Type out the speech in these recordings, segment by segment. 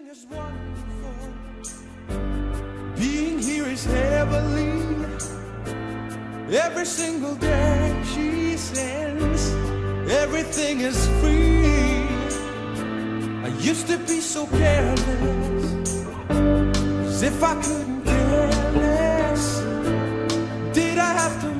Everything is wonderful. Being here is heavenly. Every single day she sends. Everything is free. I used to be so careless. As if I couldn't care less. Did I have to?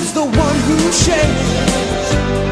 is the one who changes.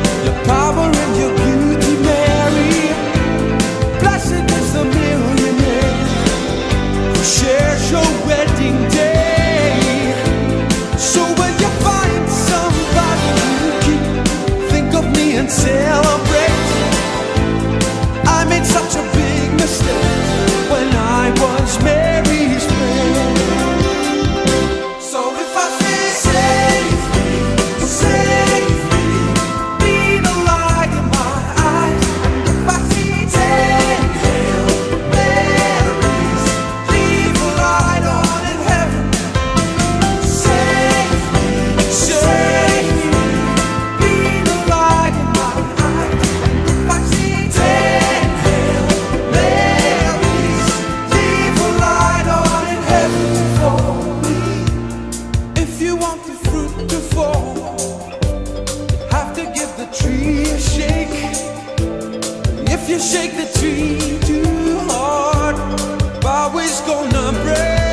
fruit to fall. Have to give the tree a shake. If you shake the tree too hard, bough gonna break.